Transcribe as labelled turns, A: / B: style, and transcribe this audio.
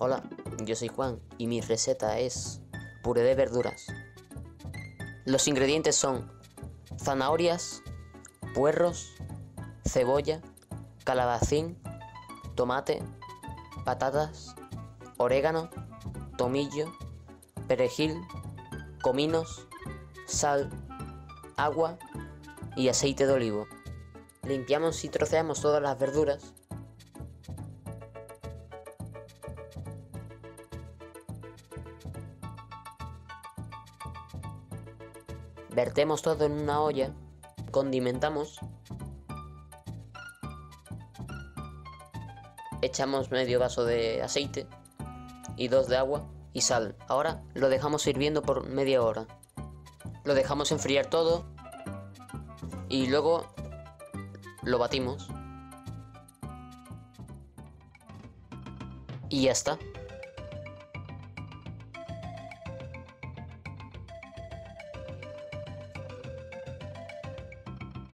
A: Hola, yo soy Juan y mi receta es puré de verduras. Los ingredientes son zanahorias, puerros, cebolla, calabacín, tomate, patatas, orégano, tomillo, perejil, cominos, sal, agua y aceite de olivo. Limpiamos y troceamos todas las verduras Vertemos todo en una olla, condimentamos, echamos medio vaso de aceite y dos de agua y sal. Ahora lo dejamos hirviendo por media hora. Lo dejamos enfriar todo y luego lo batimos. Y ya está.